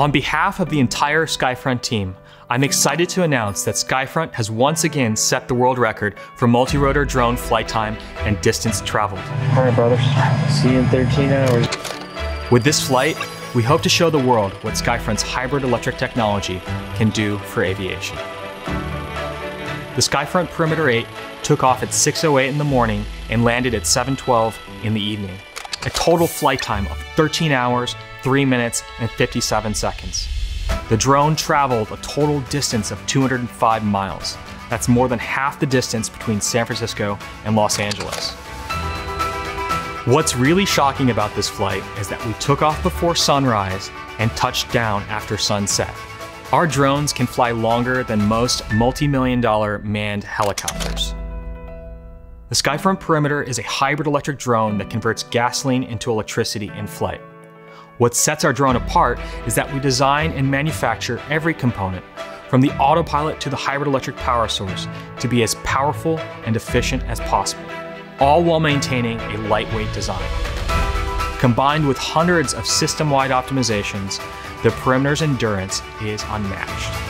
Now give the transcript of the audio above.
On behalf of the entire Skyfront team, I'm excited to announce that Skyfront has once again set the world record for multi-rotor drone flight time and distance traveled. All right, brothers. See you in 13 hours. With this flight, we hope to show the world what Skyfront's hybrid electric technology can do for aviation. The Skyfront Perimeter 8 took off at 6.08 in the morning and landed at 7.12 in the evening. A total flight time of 13 hours, 3 minutes, and 57 seconds. The drone traveled a total distance of 205 miles. That's more than half the distance between San Francisco and Los Angeles. What's really shocking about this flight is that we took off before sunrise and touched down after sunset. Our drones can fly longer than most multi-million dollar manned helicopters. The Skyfront Perimeter is a hybrid electric drone that converts gasoline into electricity in flight. What sets our drone apart is that we design and manufacture every component, from the autopilot to the hybrid electric power source, to be as powerful and efficient as possible, all while maintaining a lightweight design. Combined with hundreds of system-wide optimizations, the Perimeter's endurance is unmatched.